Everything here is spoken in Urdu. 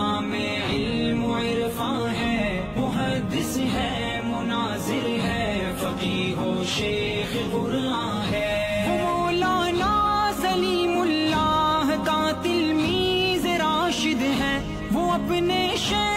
مقام علم عرفان ہے، محدث ہے، مناظر ہے فقی و شیخ قرآن ہے۔ مولانا سلیم اللہ کا تلمیز راشد ہے، وہ اپنے شیخ